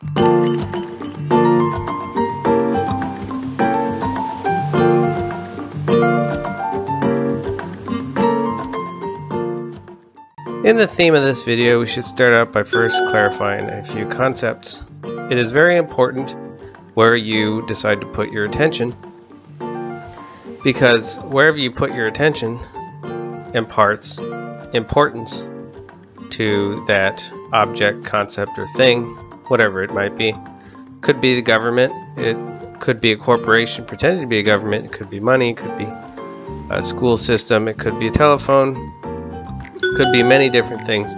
In the theme of this video, we should start out by first clarifying a few concepts. It is very important where you decide to put your attention because wherever you put your attention imparts importance to that object, concept, or thing, whatever it might be. Could be the government, it could be a corporation pretending to be a government, it could be money, it could be a school system, it could be a telephone, it could be many different things.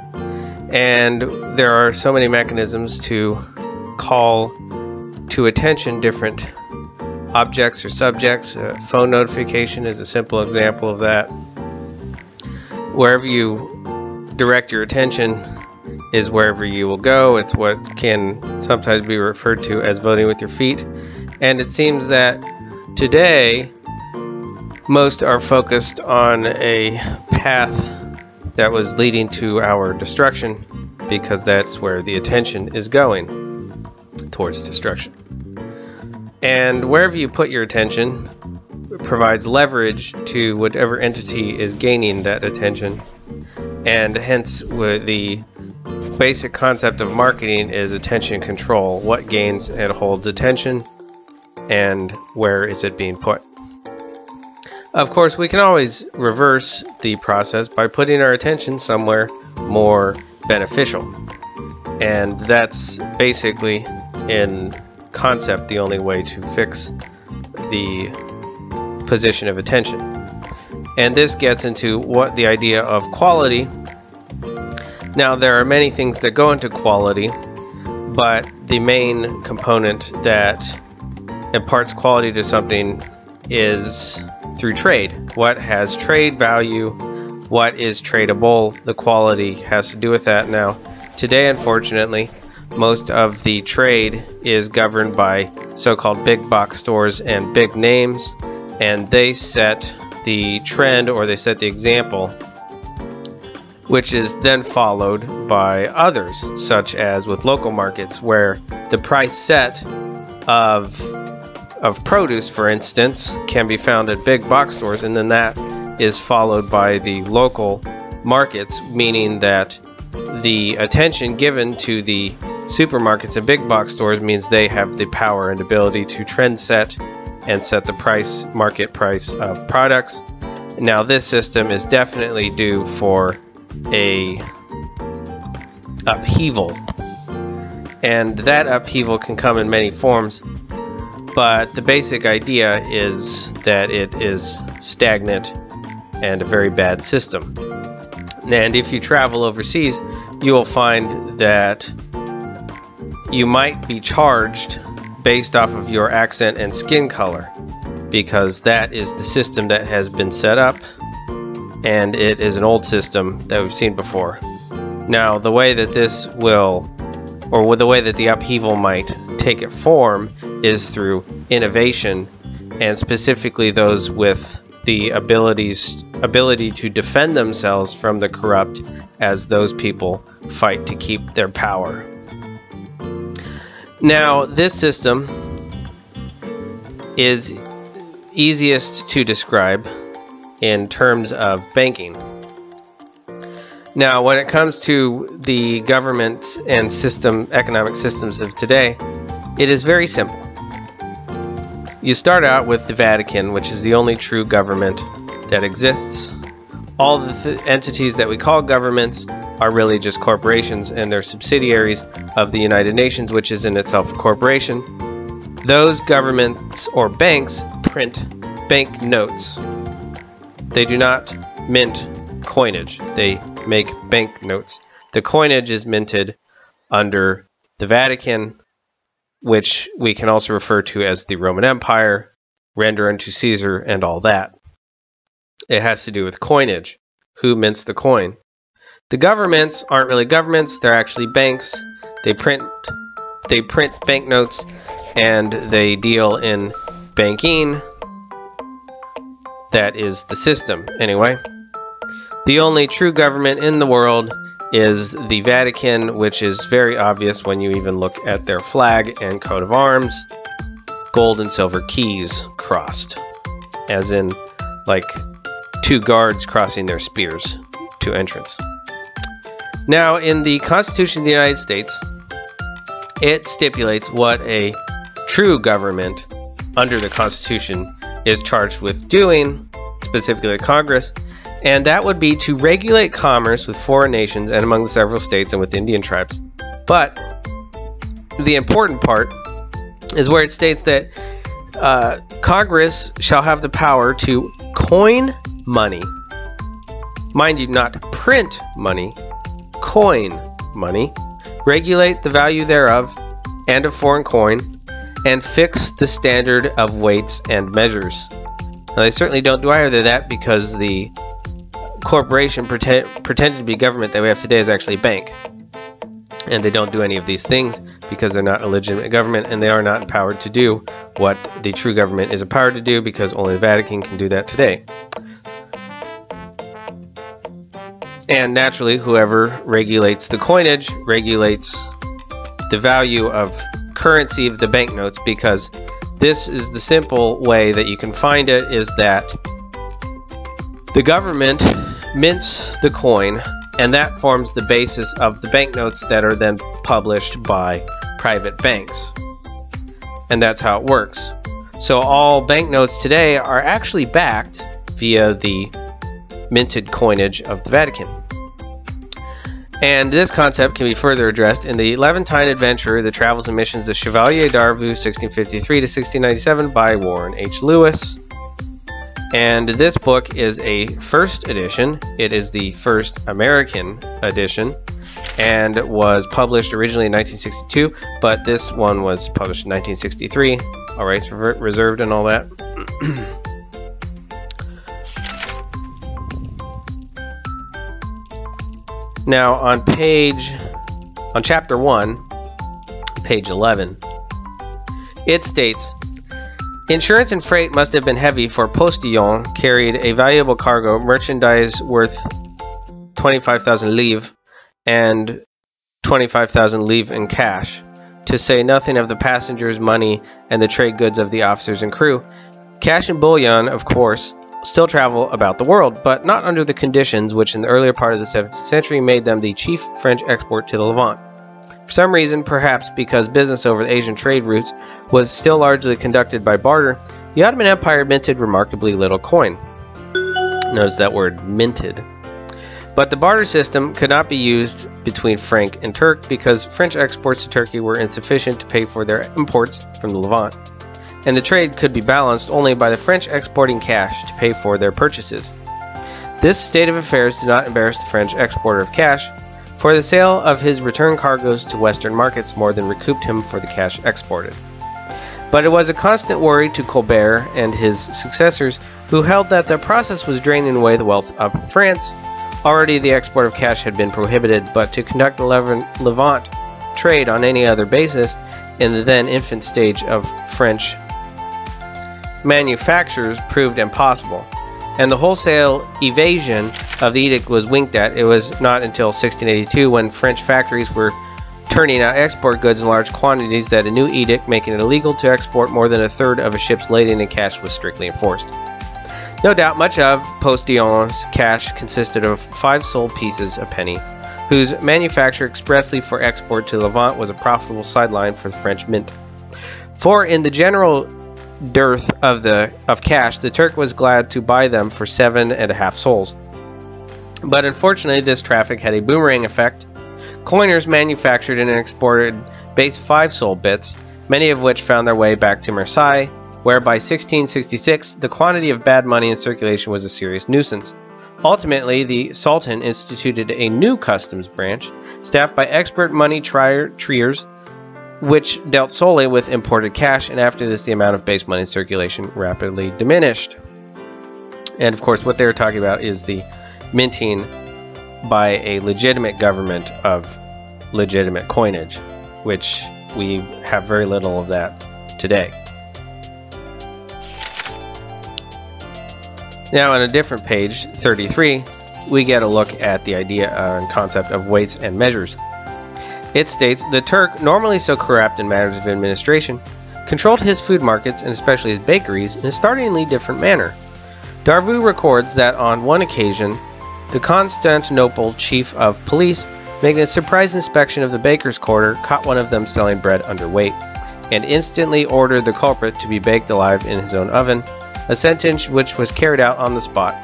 And there are so many mechanisms to call to attention different objects or subjects. Phone notification is a simple example of that. Wherever you direct your attention is wherever you will go. It's what can sometimes be referred to as voting with your feet. And it seems that today most are focused on a path that was leading to our destruction because that's where the attention is going towards destruction. And wherever you put your attention provides leverage to whatever entity is gaining that attention. And hence, with the basic concept of marketing is attention control. What gains and holds attention, and where is it being put? Of course, we can always reverse the process by putting our attention somewhere more beneficial. And that's basically, in concept, the only way to fix the position of attention. And this gets into what the idea of quality. Now, there are many things that go into quality, but the main component that imparts quality to something is through trade. What has trade value? What is tradable? The quality has to do with that now. Today, unfortunately, most of the trade is governed by so-called big box stores and big names, and they set the trend or they set the example, which is then followed by others, such as with local markets, where the price set of of produce, for instance, can be found at big box stores, and then that is followed by the local markets, meaning that the attention given to the supermarkets and big box stores means they have the power and ability to trend set and set the price, market price of products. Now, this system is definitely due for a upheaval, and that upheaval can come in many forms but the basic idea is that it is stagnant and a very bad system. And if you travel overseas, you will find that you might be charged based off of your accent and skin color because that is the system that has been set up and it is an old system that we've seen before. Now, the way that this will, or the way that the upheaval might take it form is through innovation and specifically those with the abilities ability to defend themselves from the corrupt as those people fight to keep their power. Now, this system is easiest to describe in terms of banking. Now, when it comes to the government and system economic systems of today, it is very simple. You start out with the Vatican, which is the only true government that exists. All the th entities that we call governments are really just corporations and they're subsidiaries of the United Nations, which is in itself a corporation. Those governments or banks print bank notes. They do not mint coinage, they make bank notes. The coinage is minted under the Vatican which we can also refer to as the Roman Empire, render unto Caesar, and all that. It has to do with coinage. Who mints the coin? The governments aren't really governments, they're actually banks. They print they print banknotes and they deal in banking. That is the system, anyway. The only true government in the world is the Vatican, which is very obvious when you even look at their flag and coat of arms. Gold and silver keys crossed, as in like two guards crossing their spears to entrance. Now, in the Constitution of the United States, it stipulates what a true government under the Constitution is charged with doing, specifically Congress, and that would be to regulate commerce with foreign nations and among the several states and with Indian tribes. But the important part is where it states that uh, Congress shall have the power to coin money. Mind you, not print money, coin money, regulate the value thereof and of foreign coin, and fix the standard of weights and measures. Now, they certainly don't do either that because the corporation pretend, to be government that we have today is actually a bank. And they don't do any of these things because they're not a legitimate government and they are not empowered to do what the true government is empowered to do because only the Vatican can do that today. And naturally, whoever regulates the coinage regulates the value of currency of the banknotes because this is the simple way that you can find it is that the government mints the coin, and that forms the basis of the banknotes that are then published by private banks. And that's how it works. So all banknotes today are actually backed via the minted coinage of the Vatican. And this concept can be further addressed in the Levantine Adventure, The Travels and Missions of Chevalier d'Arvieux, 1653 to 1697 by Warren H. Lewis. And this book is a first edition. It is the first American edition and was published originally in 1962, but this one was published in 1963. All rights reserved and all that. now, on page, on chapter 1, page 11, it states Insurance and freight must have been heavy, for Postillon carried a valuable cargo, merchandise worth 25,000 livres and 25,000 livres in cash, to say nothing of the passengers' money and the trade goods of the officers and crew. Cash and bullion, of course, still travel about the world, but not under the conditions which in the earlier part of the 17th century made them the chief French export to the Levant. For some reason, perhaps because business over the Asian trade routes was still largely conducted by barter, the Ottoman Empire minted remarkably little coin. Notice that word minted. But the barter system could not be used between Frank and Turk because French exports to Turkey were insufficient to pay for their imports from the Levant, and the trade could be balanced only by the French exporting cash to pay for their purchases. This state of affairs did not embarrass the French exporter of cash, for the sale of his return cargoes to Western markets more than recouped him for the cash exported. But it was a constant worry to Colbert and his successors, who held that the process was draining away the wealth of France. Already the export of cash had been prohibited, but to conduct a Levant trade on any other basis in the then infant stage of French manufactures proved impossible and the wholesale evasion of the edict was winked at. It was not until 1682 when French factories were turning out export goods in large quantities that a new edict making it illegal to export more than a third of a ship's lading in cash was strictly enforced. No doubt much of Postillon's cash consisted of five sol pieces a penny, whose manufacture expressly for export to Levant was a profitable sideline for the French mint. For in the general dearth of the of cash, the Turk was glad to buy them for seven and a half sols. But unfortunately, this traffic had a boomerang effect. Coiners manufactured and exported base five sol bits, many of which found their way back to Marseille, where by 1666 the quantity of bad money in circulation was a serious nuisance. Ultimately, the Sultan instituted a new customs branch, staffed by expert money trier, triers which dealt solely with imported cash, and after this, the amount of base money circulation rapidly diminished. And of course, what they're talking about is the minting by a legitimate government of legitimate coinage, which we have very little of that today. Now, on a different page, 33, we get a look at the idea and concept of weights and measures. It states the Turk, normally so corrupt in matters of administration, controlled his food markets and especially his bakeries in a startlingly different manner. d'Arvieux records that on one occasion, the Constantinople chief of police, making a surprise inspection of the baker's quarter, caught one of them selling bread underweight, and instantly ordered the culprit to be baked alive in his own oven, a sentence which was carried out on the spot.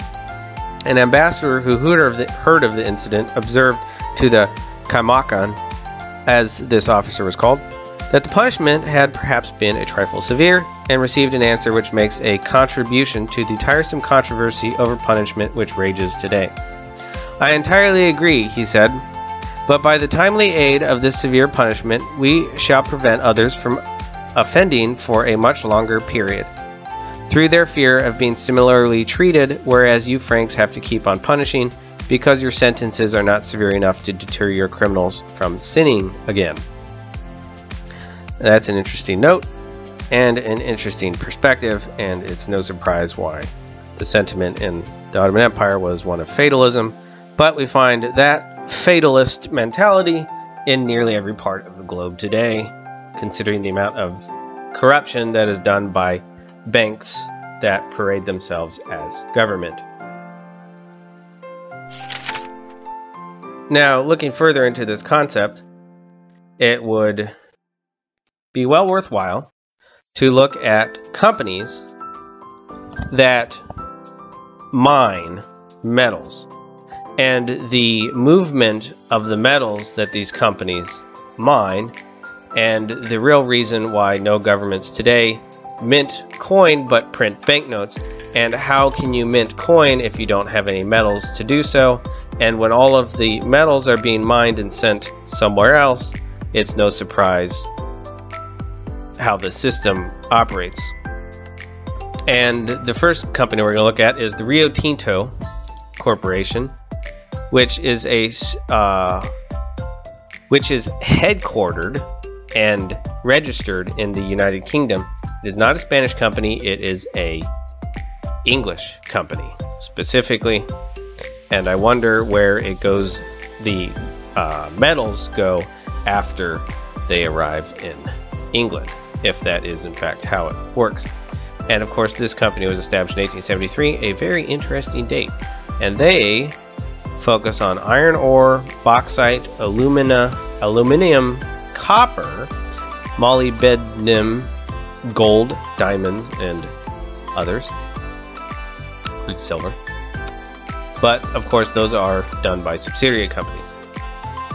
An ambassador who heard of the, heard of the incident observed to the Kaimakam, as this officer was called, that the punishment had perhaps been a trifle severe, and received an answer which makes a contribution to the tiresome controversy over punishment which rages today. I entirely agree, he said, but by the timely aid of this severe punishment, we shall prevent others from offending for a much longer period. Through their fear of being similarly treated, whereas you Franks have to keep on punishing because your sentences are not severe enough to deter your criminals from sinning again. That's an interesting note and an interesting perspective, and it's no surprise why the sentiment in the Ottoman Empire was one of fatalism, but we find that fatalist mentality in nearly every part of the globe today, considering the amount of corruption that is done by banks that parade themselves as government. Now, looking further into this concept, it would be well worthwhile to look at companies that mine metals. And the movement of the metals that these companies mine and the real reason why no governments today mint coin but print banknotes and how can you mint coin if you don't have any metals to do so and when all of the metals are being mined and sent somewhere else it's no surprise how the system operates. And the first company we're going to look at is the Rio Tinto Corporation, which is a uh, which is headquartered and registered in the United Kingdom. It is not a Spanish company; it is a English company specifically. And I wonder where it goes. The uh, metals go after they arrive in England if that is in fact how it works. And of course, this company was established in 1873, a very interesting date. And they focus on iron ore, bauxite, alumina, aluminium, copper, molybdenum, gold, diamonds, and others, include silver. But of course, those are done by subsidiary companies.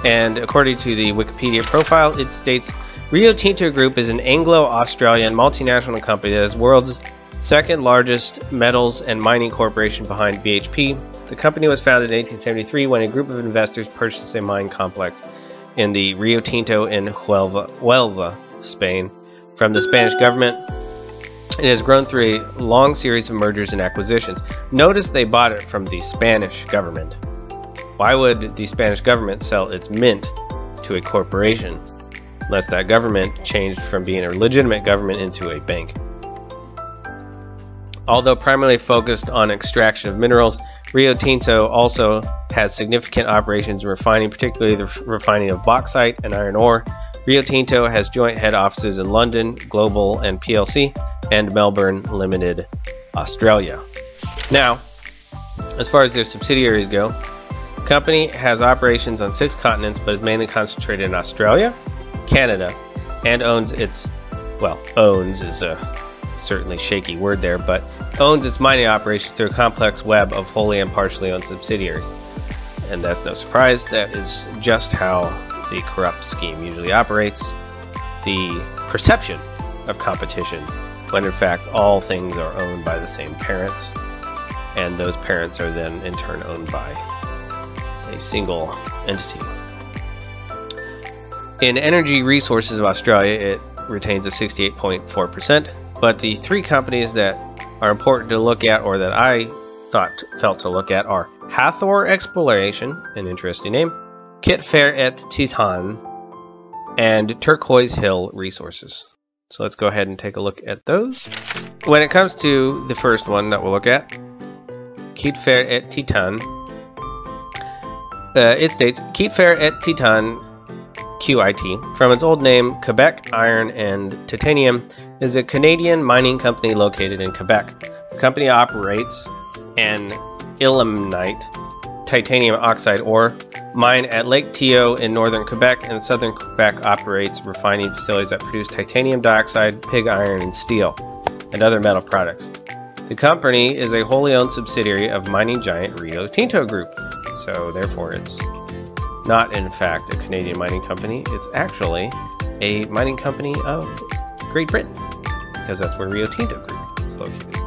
And according to the Wikipedia profile, it states Rio Tinto Group is an Anglo-Australian multinational company that is world's second largest metals and mining corporation behind BHP. The company was founded in 1873 when a group of investors purchased a mine complex in the Rio Tinto in Huelva, Huelva, Spain, from the Spanish government. It has grown through a long series of mergers and acquisitions. Notice they bought it from the Spanish government. Why would the Spanish government sell its mint to a corporation? unless that government changed from being a legitimate government into a bank. Although primarily focused on extraction of minerals, Rio Tinto also has significant operations in refining, particularly the refining of bauxite and iron ore. Rio Tinto has joint head offices in London, Global and PLC, and Melbourne Limited, Australia. Now, as far as their subsidiaries go, the company has operations on six continents but is mainly concentrated in Australia, Canada and owns its, well, owns is a certainly shaky word there, but owns its mining operations through a complex web of wholly and partially owned subsidiaries. And that's no surprise, that is just how the corrupt scheme usually operates. The perception of competition, when in fact all things are owned by the same parents, and those parents are then in turn owned by a single entity. In Energy Resources of Australia, it retains a 68.4%, but the three companies that are important to look at or that I thought felt to look at are Hathor Exploration, an interesting name, QIT-Fer et Titane, and Turquoise Hill Resources. So let's go ahead and take a look at those. When it comes to the first one that we'll look at, QIT-Fer et Titane, Uh, it states QIT-Fer et Titane QIT, from its old name Quebec Iron and Titanium, is a Canadian mining company located in Quebec. The company operates an ilmenite titanium oxide ore mine at Lake Tio in northern Quebec, and southern Quebec operates refining facilities that produce titanium dioxide, pig iron, and steel, and other metal products. The company is a wholly owned subsidiary of mining giant Rio Tinto Group, so therefore it's not in fact a Canadian mining company, it's actually a mining company of Great Britain, because that's where Rio Tinto Group is located.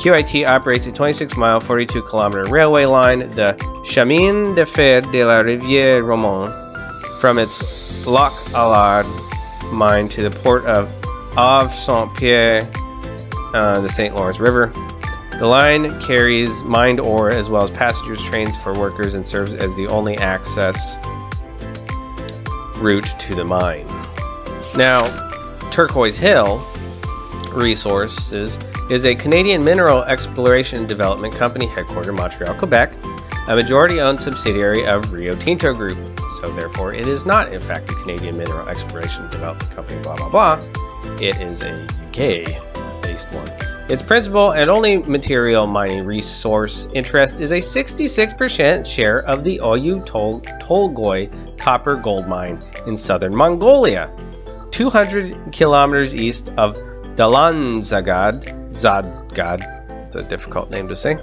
QIT operates a 26 mile, 42 kilometer railway line, the Chemin de Fer de la Rivière Romaine, from its Lac Allard mine to the port of Havre Saint Pierre, uh, the St. Lawrence River. The line carries mined ore as well as passengers trains for workers and serves as the only access route to the mine. Now, Turquoise Hill Resources is a Canadian mineral exploration and development company headquartered in Montreal, Quebec, a majority owned subsidiary of Rio Tinto Group. So, therefore, it is not, in fact, a Canadian mineral exploration and development company, blah, blah, blah. It is a UK based one. Its principal and only material mining resource interest is a 66% share of the Oyu Tol Tolgoi copper gold mine in southern Mongolia, 200 kilometers east of Dalanzagad. Zadgad, it's a difficult name to say.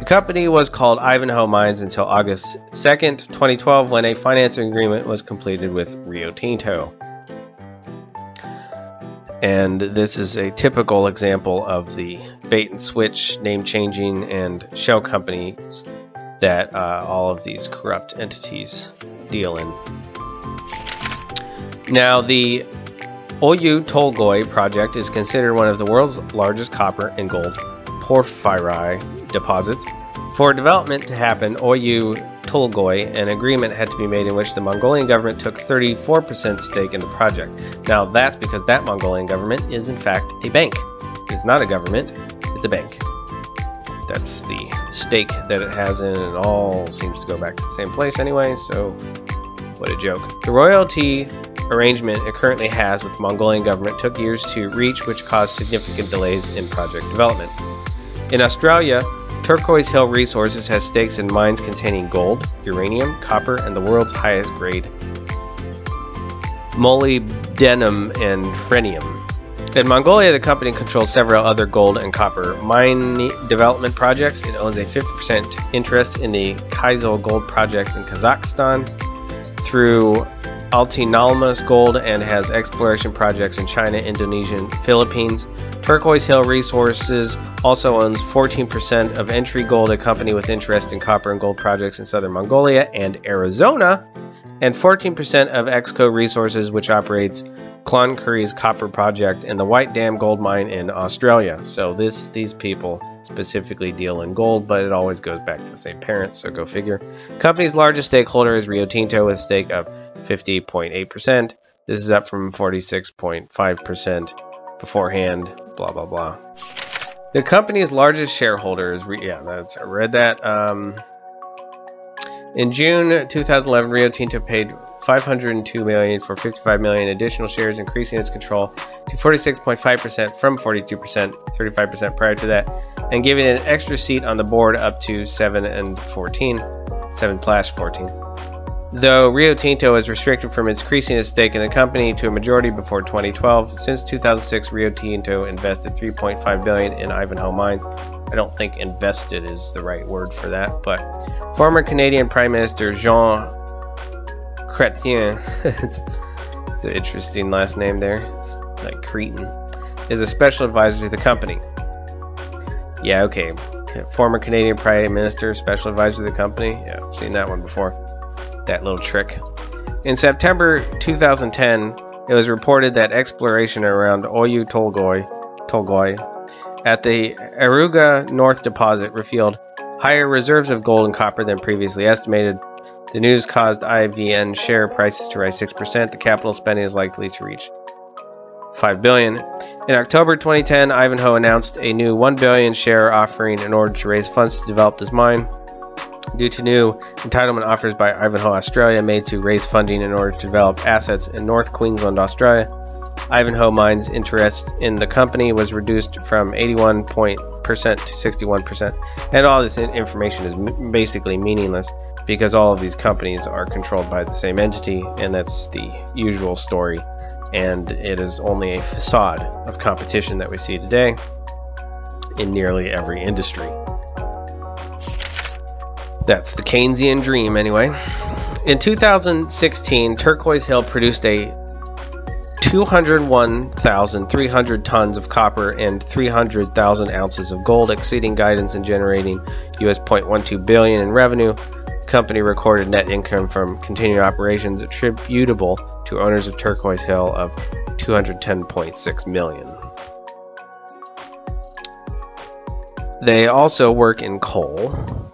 The company was called Ivanhoe Mines until August 2nd, 2012, when a financing agreement was completed with Rio Tinto. And this is a typical example of the bait and switch, name changing, and shell companies that uh, all of these corrupt entities deal in. Now, the Oyu Tolgoi project is considered one of the world's largest copper and gold porphyry deposits. For development to happen, Oyu Tolgoi, an agreement had to be made in which the Mongolian government took 34% stake in the project. Now that's because that Mongolian government is in fact a bank. It's not a government, it's a bank. That's the stake that it has in. It all seems to go back to the same place anyway, so what a joke. The royalty arrangement it currently has with the Mongolian government took years to reach, which caused significant delays in project development. In Australia, Turquoise Hill Resources has stakes in mines containing gold, uranium, copper, and the world's highest grade molybdenum and rhenium. In Mongolia, the company controls several other gold and copper mine development projects. It owns a 50% interest in the Kyzyl Gold Project in Kazakhstan through Altynalmas Gold and has exploration projects in China, Indonesia, and Philippines. Turquoise Hill Resources also owns 14% of Entrée Gold, a company with interest in copper and gold projects in southern Mongolia and Arizona, and 14% of Exco Resources, which operates Cloncurry's copper project and the White Dam gold mine in Australia. So this these people specifically deal in gold, but it always goes back to the same parent, so go figure. Company's largest stakeholder is Rio Tinto with a stake of 50.8%. This is up from 46.5% beforehand, blah, blah, blah. The company's largest shareholder is, yeah, that's, I read that. Um, in June 2011, Rio Tinto paid 502 million for 55 million additional shares, increasing its control to 46.5% from 42%, 35% prior to that, and giving it an extra seat on the board up to 7 and 14, 7 slash 14 though Rio Tinto is restricted from increasing its stake in the company to a majority before 2012. Since 2006, Rio Tinto invested 3.5 billion in Ivanhoe Mines. I don't think invested is the right word for that, but former Canadian Prime Minister Jean Chrétien, it's, an interesting last name there, it's like Cretan, is a special advisor to the company. Yeah, okay. Former Canadian Prime Minister, special advisor to the company. Yeah, I've seen that one before that little trick. In September 2010, it was reported that exploration around Oyu Tolgoi, Tolgoi at the Hugo North deposit revealed higher reserves of gold and copper than previously estimated. The news caused IVN share prices to rise 6%. The capital spending is likely to reach 5 billion. In October 2010, Ivanhoe announced a new 1 billion share offering in order to raise funds to develop this mine. Due to new entitlement offers by Ivanhoe Australia made to raise funding in order to develop assets in North Queensland, Australia. Ivanhoe Mines' interest in the company was reduced from 81% to 61%. And all this information is basically meaningless because all of these companies are controlled by the same entity, and that's the usual story. And it is only a facade of competition that we see today in nearly every industry. That's the Keynesian dream, anyway. In 2016, Turquoise Hill produced a 201,300 tons of copper and 300,000 ounces of gold, exceeding guidance and generating US 0.12 billion in revenue. Company recorded net income from continuing operations attributable to owners of Turquoise Hill of 210.6 million. They also work in coal,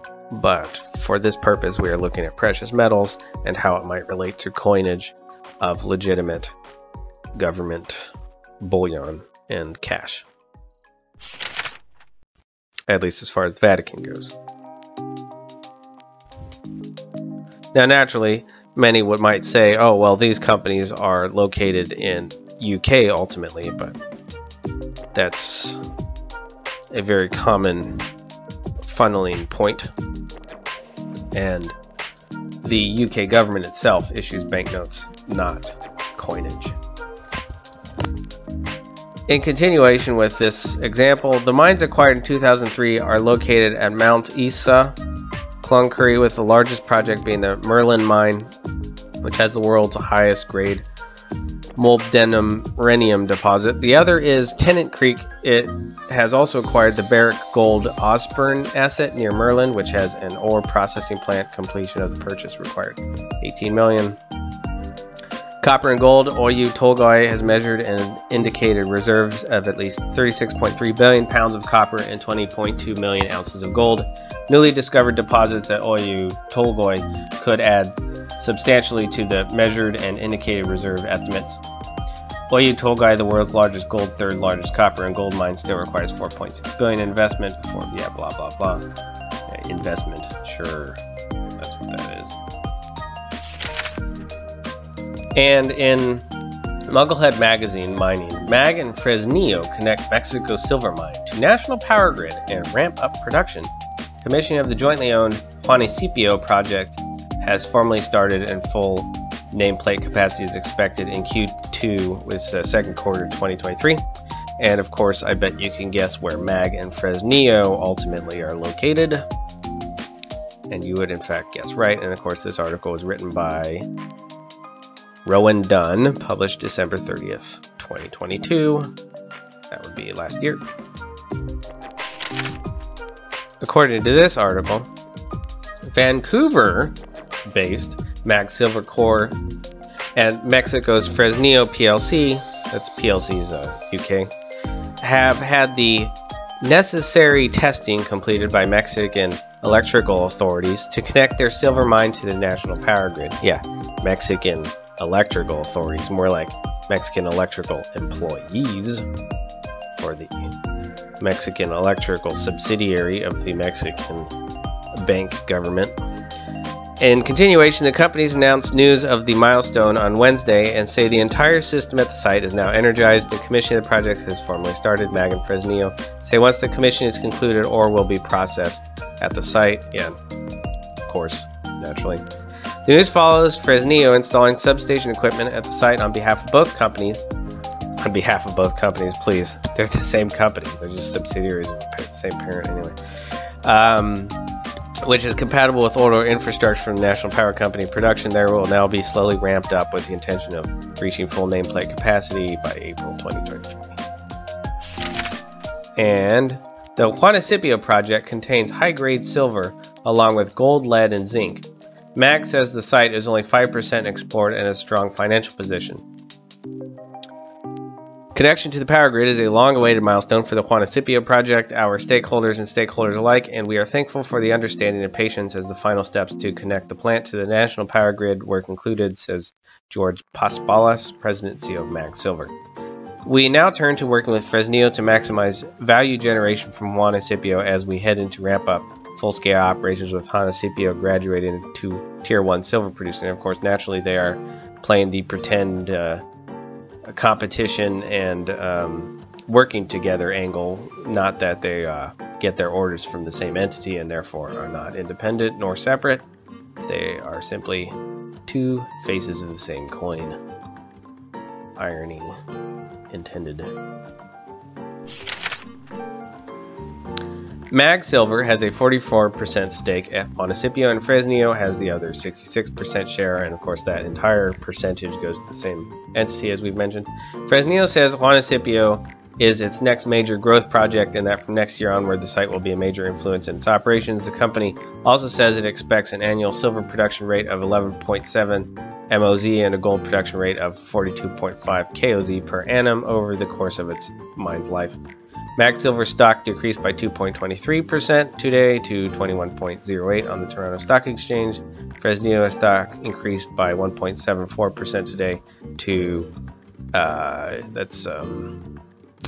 but for this purpose we are looking at precious metals and how it might relate to coinage of legitimate government bullion and cash. At least as far as the Vatican goes. Now, naturally, many would might say, oh, well, these companies are located in UK ultimately, but that's a very common funneling point. And the UK government itself issues banknotes, not coinage. In continuation with this example, the mines acquired in 2003 are located at Mount Isa, Cloncurry, with the largest project being the Merlin mine, which has the world's highest grade molybdenum rhenium deposit. The other is Tennant Creek. It has also acquired the Barrick Gold Osborne asset near Merlin, which has an ore processing plant. Completion of the purchase required 18 million. Copper and gold, Oyu Tolgoi has measured and indicated reserves of at least 36.3 billion pounds of copper and 20.2 million ounces of gold. Newly discovered deposits at Oyu Tolgoi could add substantially to the measured and indicated reserve estimates. Oyu Tolgoi, the world's largest gold, third largest copper and gold mine, still requires 4.6 billion investment before, yeah, blah blah blah. Yeah, investment, sure. That's what that is. And in Mugglehead Magazine Mining, MAG and Fresnillo connect Mexico silver mine to national power grid and ramp up production. Commissioning of the jointly owned Juanicipio project has formally started and full nameplate capacity is expected in Q2 with uh, second quarter 2023. And of course, I bet you can guess where MAG and Fresnillo ultimately are located. And you would in fact guess right. And of course, this article was written by Rowan Dunn, published December 30th, 2022. That would be last year. According to this article, Vancouver based Mag Silver Corp and Mexico's Fresnillo PLC, that's PLC's uh, UK, have had the necessary testing completed by Mexican electrical authorities to connect their silver mine to the national power grid. Yeah, Mexican electrical authorities, more like Mexican electrical employees for the Mexican electrical subsidiary of the Mexican bank government. In continuation, the companies announced news of the milestone on Wednesday and say the entire system at the site is now energized. The commission of the project has formally started. Mag and Fresnillo say once the commission is concluded, ore will be processed at the site. Yeah, of course, naturally. The news follows Fresnillo installing substation equipment at the site on behalf of both companies. On behalf of both companies, please. They're the same company. They're just subsidiaries of the same parent anyway. Um, which is compatible with older infrastructure from the National Power Company production. There will now be slowly ramped up with the intention of reaching full nameplate capacity by April 2023. And the Juanicipio project contains high-grade silver along with gold, lead, and zinc. Mag says the site is only 5% explored and a strong financial position. Connection to the power grid is a long-awaited milestone for the Juan Juanicipio project, our stakeholders and stakeholders alike, and we are thankful for the understanding and patience as the final steps to connect the plant to the national power grid were concluded, says George Paspalas, President CEO of Mag Silver. We now turn to working with Fresnillo to maximize value generation from Juan Juanicipio as we head into ramp up full-scale operations with Juan Juanicipio graduating to Tier 1 silver producing. Of course, naturally, they are playing the pretend uh, competition and um, working together angle, not that they uh, get their orders from the same entity and therefore are not independent nor separate. They are simply two faces of the same coin. Irony intended. Mag Silver has a 44% stake at Juanicipio, and Fresnillo has the other 66% share, and of course that entire percentage goes to the same entity as we've mentioned. Fresnillo says Juanicipio is its next major growth project and that from next year onward the site will be a major influence in its operations. The company also says it expects an annual silver production rate of 11.7 MOZ and a gold production rate of 42.5 KOZ per annum over the course of its mine's life. Mag Silver stock decreased by 2.23% today to 21.08 on the Toronto Stock Exchange. Fresnillo stock increased by 1.74% today to uh, that's um,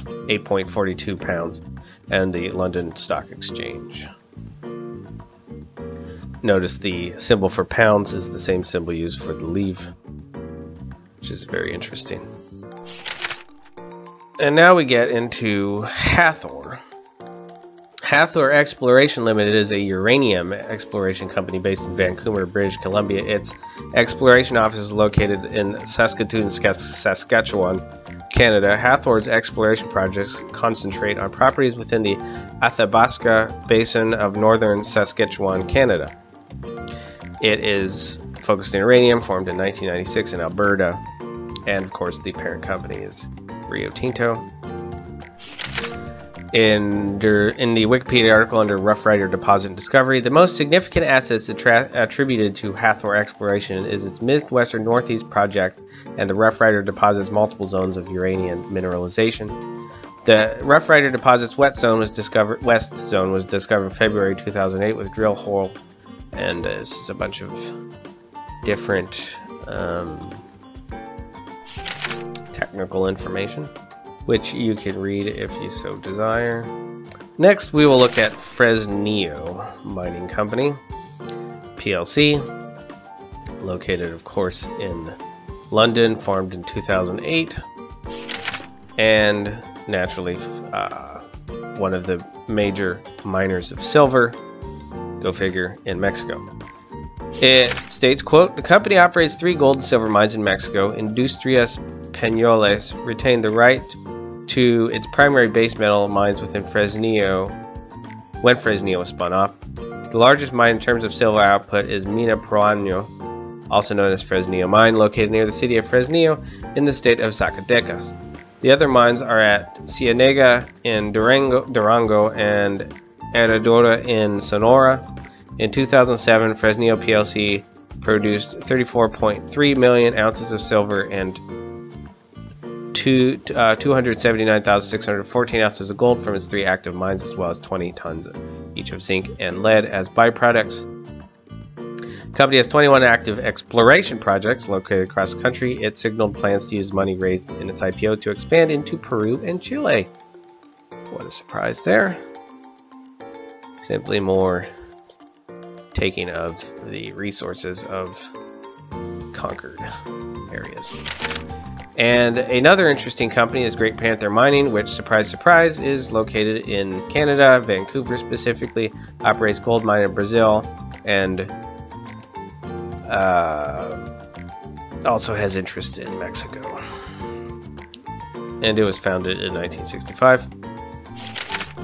8.42 pounds, and the London Stock Exchange. Notice the symbol for pounds is the same symbol used for the livre, which is very interesting. And now we get into Hathor. Hathor Exploration Limited is a uranium exploration company based in Vancouver, British Columbia. Its exploration office is located in Saskatoon, Saskatchewan, Canada. Hathor's exploration projects concentrate on properties within the Athabasca Basin of northern Saskatchewan, Canada. It is focused in uranium, formed in 1996 in Alberta, and of course the parent company is Rio Tinto. In, in the Wikipedia article under Rough Rider Deposit Discovery, the most significant assets attributed to Hathor exploration is its Midwestern Northeast project and the Rough Rider deposits multiple zones of uranium mineralization. The Rough Rider deposits wet zone was discovered west zone was discovered in February 2008 with drill hole, and uh, this is a bunch of different um, technical information, which you can read if you so desire. Next, we will look at Fresnillo Mining Company, PLC, located, of course, in London, formed in 2008, and naturally uh, one of the major miners of silver, go figure, in Mexico. It states, quote, the company operates three gold and silver mines in Mexico. Industrias Peñoles retained the right to its primary base metal mines within Fresnillo when Fresnillo was spun off. The largest mine in terms of silver output is Mina Proaño, also known as Fresnillo Mine, located near the city of Fresnillo in the state of Zacatecas. The other mines are at Cienega in Durango, Durango and Herradura in Sonora. In 2007, Fresnillo PLC produced 34.3 million ounces of silver and two, uh, 279,614 ounces of gold from its three active mines, as well as 20 tons each of zinc and lead as byproducts. The company has 21 active exploration projects located across the country. It signaled plans to use money raised in its IPO to expand into Peru and Chile. What a surprise there. Simply more taking of the resources of conquered areas. And another interesting company is Great Panther Mining, which, surprise, surprise, is located in Canada, Vancouver specifically, operates gold mine in Brazil, and uh, also has interest in Mexico. And it was founded in 1965.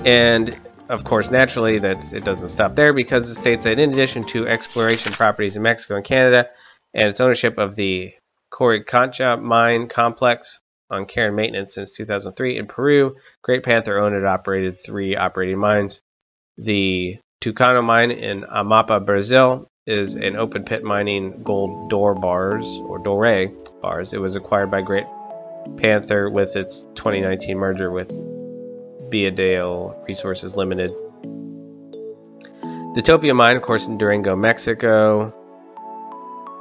And of course, naturally, that it doesn't stop there because it states that in addition to exploration properties in Mexico and Canada and its ownership of the Coricancha mine complex on care and maintenance since 2003 in Peru, Great Panther owned and operated three operating mines. The Tucano mine in Amapa, Brazil is an open pit mining gold door bars or doré bars. It was acquired by Great Panther with its 2019 merger with Beadell Resources Limited. The Topia mine, of course, in Durango, Mexico,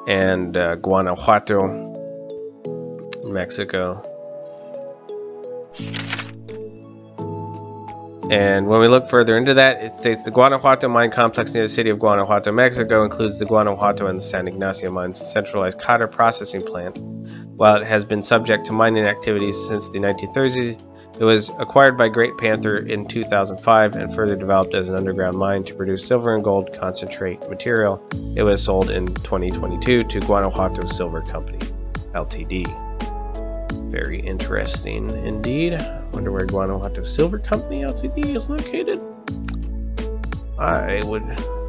and uh, Guanajuato, Mexico. And when we look further into that, it states the Guanajuato mine complex near the city of Guanajuato, Mexico, includes the Guanajuato and the San Ignacio mines, centralized copper processing plant. While it has been subject to mining activities since the 1930s, it was acquired by Great Panther in 2005 and further developed as an underground mine to produce silver and gold concentrate material. It was sold in 2022 to Guanajuato Silver Company, Ltd. Very interesting indeed. Wonder where Guanajuato Silver Company Ltd is located. I would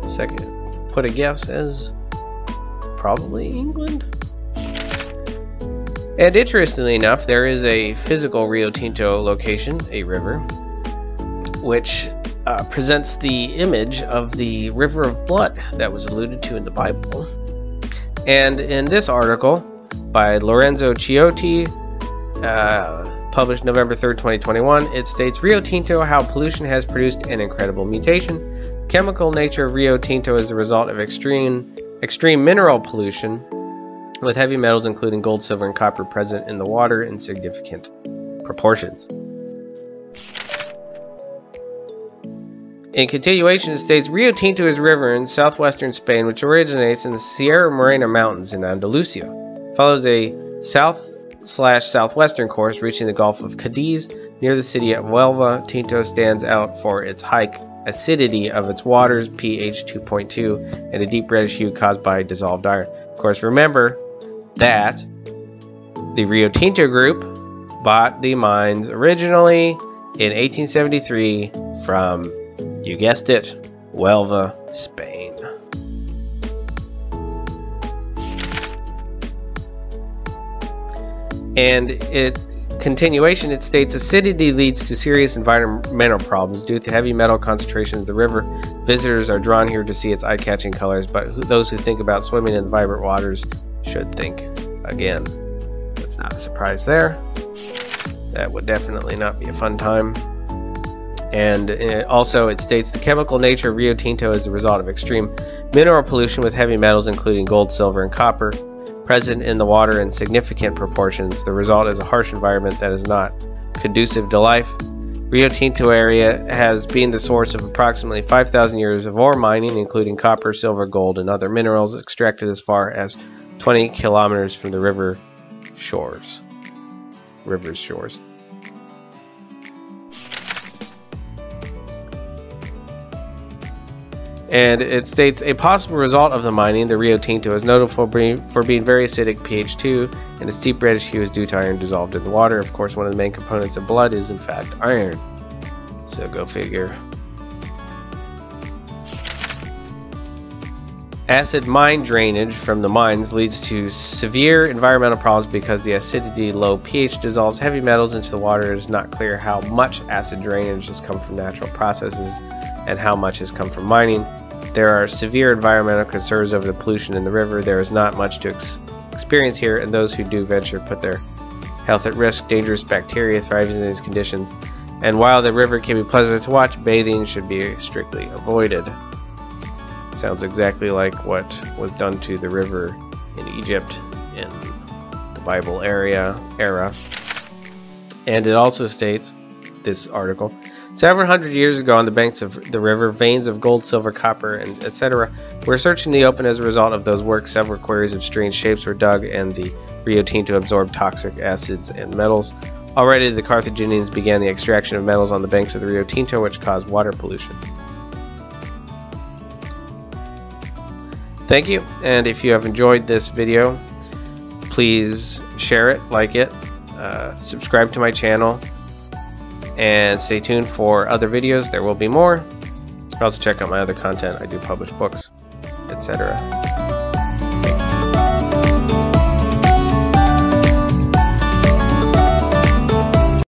second put a guess as probably England. And interestingly enough, there is a physical Rio Tinto location, a river, which uh, presents the image of the river of blood that was alluded to in the Bible. And in this article by Lorenzo Ciotti, uh, published November 3rd, 2021, it states Rio Tinto how pollution has produced an incredible mutation. The chemical nature of Rio Tinto is the result of extreme, extreme mineral pollution, with heavy metals including gold, silver, and copper present in the water in significant proportions. In continuation, it states Rio Tinto is a river in southwestern Spain which originates in the Sierra Morena Mountains in Andalusia, follows a south slash southwestern course, reaching the Gulf of Cadiz near the city of Huelva. Tinto stands out for its high acidity of its waters, pH 2.2, and a deep reddish hue caused by dissolved iron. Of course, remember that the Rio Tinto Group bought the mines originally in 1873 from, you guessed it, Huelva, Spain. And it continuation, it states acidity leads to serious environmental problems due to heavy metal concentrations of the river. Visitors are drawn here to see its eye-catching colors, but who, those who think about swimming in the vibrant waters should think again. That's not a surprise there. That would definitely not be a fun time. And it also, it states the chemical nature of Rio Tinto is the result of extreme mineral pollution with heavy metals, including gold, silver, and copper present in the water in significant proportions. The result is a harsh environment that is not conducive to life. Rio Tinto area has been the source of approximately 5,000 years of ore mining, including copper, silver, gold, and other minerals extracted as far as 20 kilometers from the river shores. River's shores. and it states a possible result of the mining, the Rio Tinto, is notable for being very acidic pH 2, and its deep reddish hue is due to iron dissolved in the water. Of course, one of the main components of blood is, in fact, iron. So go figure. Acid mine drainage from the mines leads to severe environmental problems because the acidity low pH dissolves heavy metals into the water. It is not clear how much acid drainage has come from natural processes and how much has come from mining. There are severe environmental concerns over the pollution in the river. There is not much to ex experience here, and those who do venture put their health at risk. Dangerous bacteria thrives in these conditions, and while the river can be pleasant to watch, bathing should be strictly avoided. Sounds exactly like what was done to the river in Egypt in the Bible area era. And it also states, this article, Several hundred years ago on the banks of the river, veins of gold, silver, copper, and etc. were searched in the open as a result of those works. Several quarries of strange shapes were dug, and the Rio Tinto absorbed toxic acids and metals. Already, the Carthaginians began the extraction of metals on the banks of the Rio Tinto, which caused water pollution. Thank you, and if you have enjoyed this video, please share it, like it, uh, subscribe to my channel, and stay tuned for other videos. There will be more. Also check out my other content. I do publish books, etc.